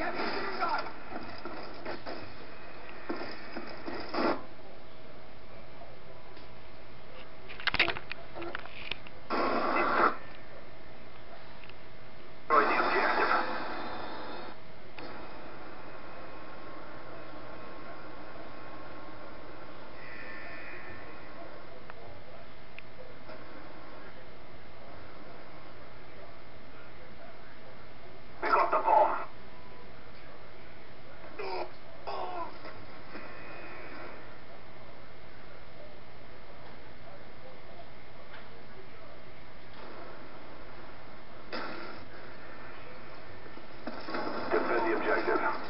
ya. I did.